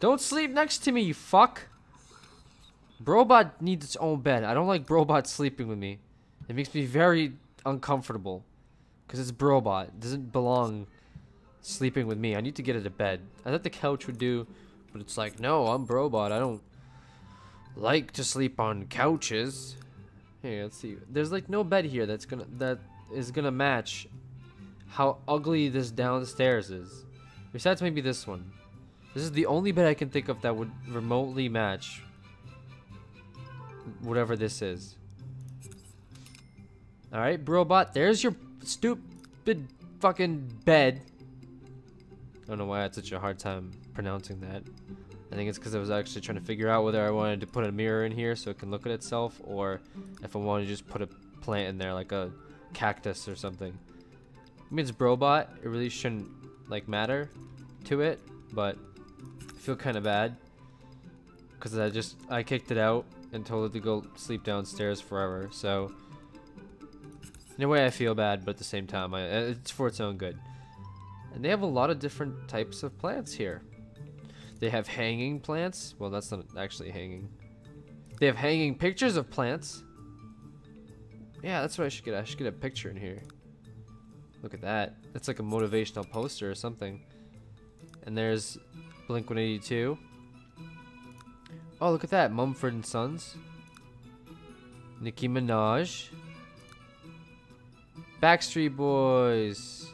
Don't sleep next to me, you fuck. Brobot needs its own bed. I don't like Brobot sleeping with me. It makes me very uncomfortable. Because it's Brobot. It doesn't belong sleeping with me. I need to get it a bed. I thought the couch would do, but it's like, no, I'm Brobot. I don't like to sleep on couches. Here, let's see. There's like no bed here that's gonna that is gonna match how ugly this downstairs is. Besides maybe this one. This is the only bed I can think of that would remotely match whatever this is. Alright, Brobot, there's your stupid fucking bed. I don't know why I had such a hard time pronouncing that. I think it's because I was actually trying to figure out whether I wanted to put a mirror in here so it can look at itself or if I wanted to just put a plant in there like a cactus or something. I mean, it's Brobot. It really shouldn't like matter to it, but feel kind of bad because I just I kicked it out and told it to go sleep downstairs forever. So in a way, I feel bad, but at the same time, I, uh, it's for its own good. And they have a lot of different types of plants here. They have hanging plants. Well, that's not actually hanging. They have hanging pictures of plants. Yeah, that's what I should get. I should get a picture in here. Look at that. That's like a motivational poster or something. And there's Blink-182. Oh, look at that. Mumford and Sons. Nicki Minaj. Backstreet Boys.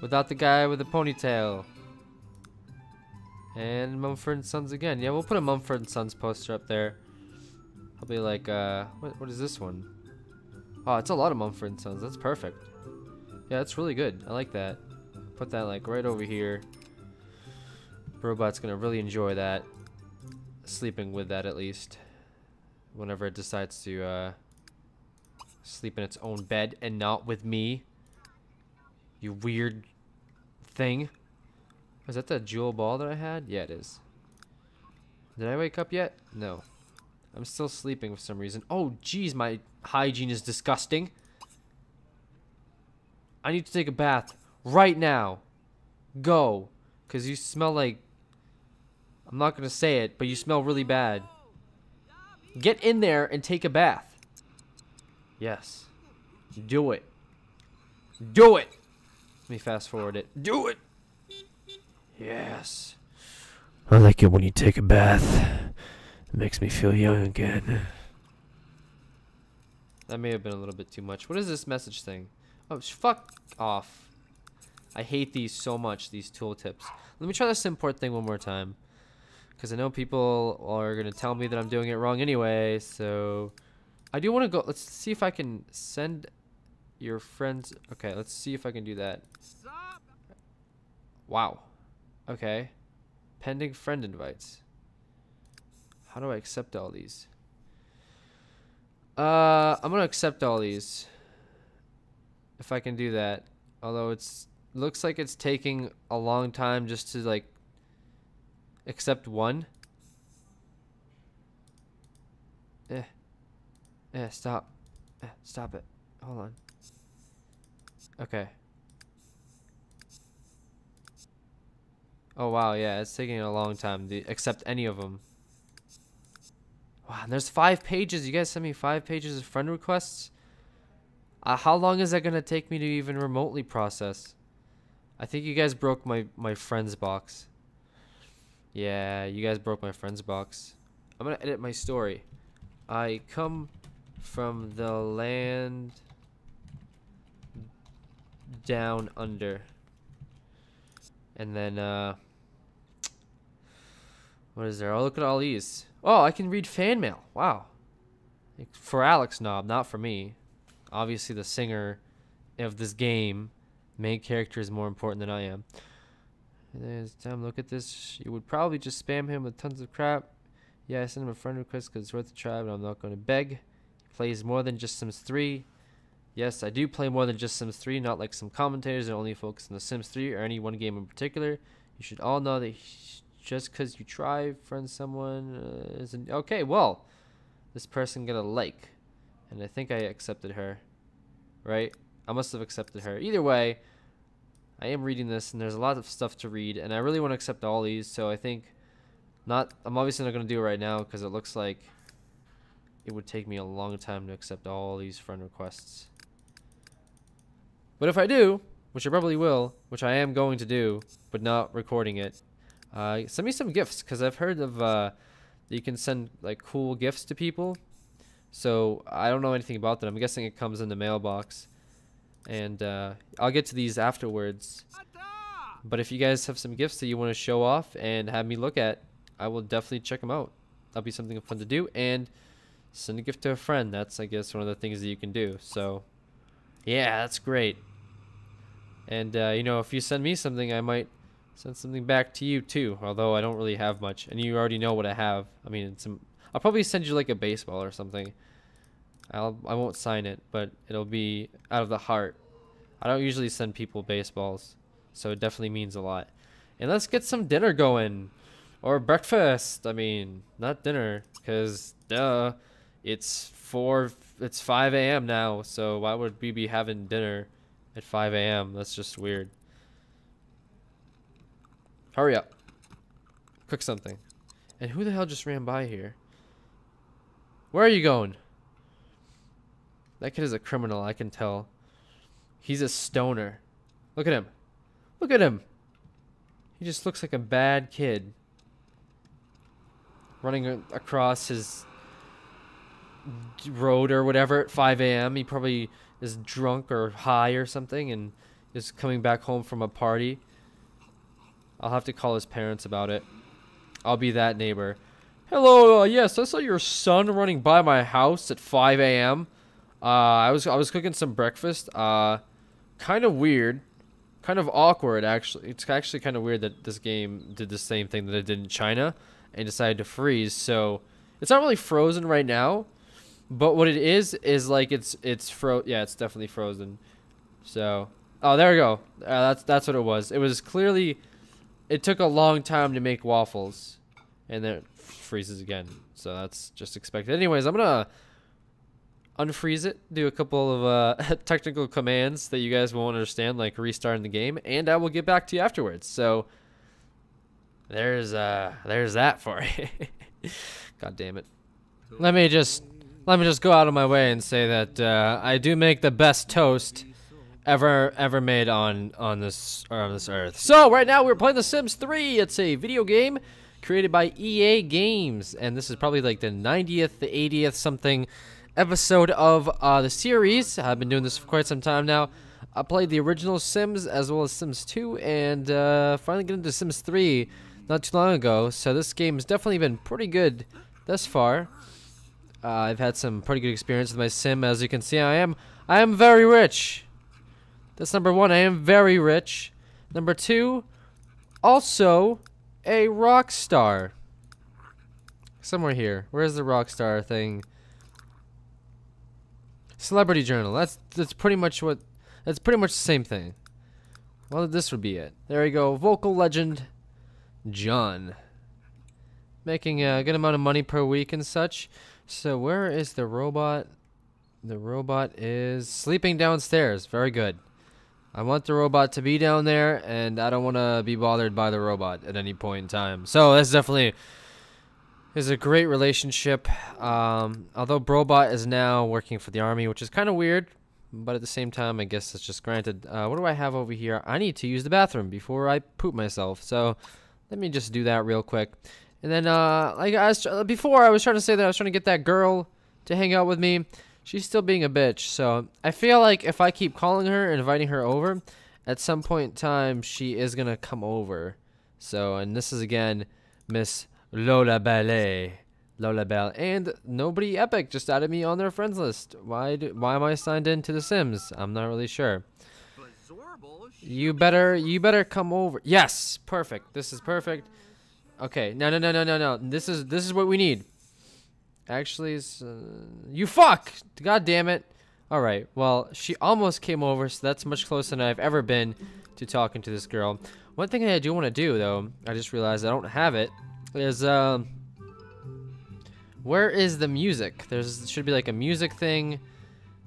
Without the guy with the ponytail. And Mumford and Sons again. Yeah, we'll put a Mumford and Sons poster up there. Probably like, uh, what, what is this one? Oh, it's a lot of Mumford and Sons. That's perfect. Yeah, that's really good. I like that. Put that like right over here. Robot's gonna really enjoy that. Sleeping with that at least. Whenever it decides to uh, sleep in its own bed and not with me. You weird thing. Is that the jewel ball that I had? Yeah, it is. Did I wake up yet? No. I'm still sleeping for some reason. Oh, geez, my hygiene is disgusting. I need to take a bath right now. Go. Because you smell like... I'm not going to say it, but you smell really bad. Get in there and take a bath. Yes. Do it. Do it. Let me fast forward it. Do it. Yes. I like it when you take a bath. It makes me feel young again. That may have been a little bit too much. What is this message thing? Oh, fuck off. I hate these so much, these tooltips. Let me try this import thing one more time. Because I know people are going to tell me that I'm doing it wrong anyway, so... I do want to go... Let's see if I can send your friends... Okay, let's see if I can do that. Wow. Okay. Pending friend invites. How do I accept all these? Uh, I'm gonna accept all these. If I can do that. Although it's looks like it's taking a long time just to like accept one. Eh. Eh, stop. Eh, stop it. Hold on. Okay. Oh wow, yeah, it's taking a long time to accept any of them. Wow, and there's five pages. You guys sent me five pages of friend requests. Uh, how long is that gonna take me to even remotely process? I think you guys broke my my friends box. Yeah, you guys broke my friends box. I'm gonna edit my story. I come from the land down under. And then, uh, what is there? Oh, look at all these. Oh, I can read fan mail. Wow. For Alex Knob, not for me. Obviously, the singer of this game, main character is more important than I am. There's time. Look at this. You would probably just spam him with tons of crap. Yeah, I sent him a friend request because it's worth a try, but I'm not going to beg. He plays more than just Sims 3. Yes, I do play more than just Sims 3, not like some commentators that only focus on the Sims 3 or any one game in particular. You should all know that just because you try friend someone uh, isn't okay. Well, this person got a like, and I think I accepted her, right? I must have accepted her. Either way, I am reading this, and there's a lot of stuff to read, and I really want to accept all these. So I think Not, I'm obviously not gonna do it right now because it looks like it would take me a long time to accept all these friend requests. But if I do, which I probably will, which I am going to do, but not recording it, uh, send me some gifts because I've heard of uh, that you can send like cool gifts to people. So I don't know anything about that. I'm guessing it comes in the mailbox, and uh, I'll get to these afterwards. But if you guys have some gifts that you want to show off and have me look at, I will definitely check them out. That'll be something fun to do. And send a gift to a friend. That's, I guess, one of the things that you can do. So, yeah, that's great. And, uh, you know, if you send me something, I might send something back to you, too. Although I don't really have much. And you already know what I have. I mean, some, I'll probably send you, like, a baseball or something. I'll, I won't sign it, but it'll be out of the heart. I don't usually send people baseballs. So it definitely means a lot. And let's get some dinner going. Or breakfast. I mean, not dinner. Because, duh. It's 4... It's 5 a.m. now. So why would we be having dinner at 5 a.m.? That's just weird. Hurry up. Cook something. And who the hell just ran by here? Where are you going? That kid is a criminal, I can tell. He's a stoner. Look at him. Look at him. He just looks like a bad kid. Running across his road or whatever at 5 a.m. He probably is drunk or high or something and is coming back home from a party. I'll have to call his parents about it. I'll be that neighbor. Hello, uh, yes, I saw your son running by my house at 5 a.m. Uh, I was I was cooking some breakfast. Uh, kind of weird kind of awkward actually. It's actually kind of weird that this game did the same thing that it did in China and decided to freeze. So it's not really frozen right now, but what it is is like it's it's fro. Yeah, it's definitely frozen. So oh, there we go. Uh, that's that's what it was. It was clearly. It took a long time to make waffles, and then it freezes again. So that's just expected. Anyways, I'm gonna unfreeze it, do a couple of uh, technical commands that you guys won't understand, like restarting the game, and I will get back to you afterwards. So there's uh there's that for you. God damn it. Let me just let me just go out of my way and say that uh, I do make the best toast ever ever made on on this on this earth. So right now we're playing The Sims 3. It's a video game created by EA Games, and this is probably like the 90th, the 80th something episode of uh, the series. I've been doing this for quite some time now. I played the original Sims as well as Sims 2 and uh, finally get into Sims 3 not too long ago. So this game has definitely been pretty good thus far. Uh, I've had some pretty good experience with my sim. As you can see, I am I am very rich. That's number one. I am very rich. Number two, also a rock star. Somewhere here. Where's the rock star thing? Celebrity Journal. That's that's pretty much what. That's pretty much the same thing. Well, this would be it. There we go. Vocal legend, John. Making a good amount of money per week and such. So where is the robot? The robot is sleeping downstairs. Very good. I want the robot to be down there, and I don't want to be bothered by the robot at any point in time. So that's definitely is a great relationship. Um, although Brobot is now working for the army, which is kind of weird, but at the same time, I guess it's just granted. Uh, what do I have over here? I need to use the bathroom before I poop myself. So let me just do that real quick. And then, uh, like I was, before, I was trying to say that I was trying to get that girl to hang out with me. She's still being a bitch. So I feel like if I keep calling her and inviting her over, at some point in time, she is going to come over. So, and this is again, Miss Lola Ballet. Lola Bell. And nobody Epic just added me on their friends list. Why do, why am I signed in to The Sims? I'm not really sure. You better you better come over. Yes, perfect. This is perfect. Okay, no no no no no no. This is this is what we need. Actually, uh, you fuck. God damn it. All right. Well, she almost came over, so that's much closer than I've ever been to talking to this girl. One thing I do want to do though, I just realized I don't have it is um where is the music? There's should be like a music thing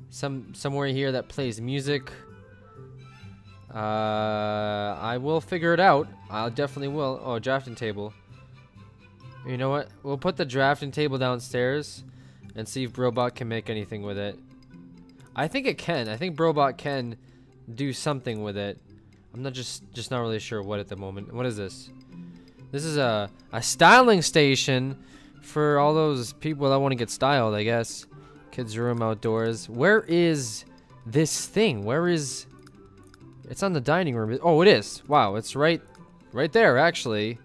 some somewhere here that plays music. Uh I will figure it out. I definitely will. Oh, drafting table. You know what? We'll put the drafting table downstairs and see if Brobot can make anything with it. I think it can. I think Brobot can do something with it. I'm not just just not really sure what at the moment. What is this? This is a a styling station for all those people that want to get styled, I guess. Kids room outdoors. Where is this thing? Where is It's on the dining room. Oh, it is. Wow, it's right right there actually.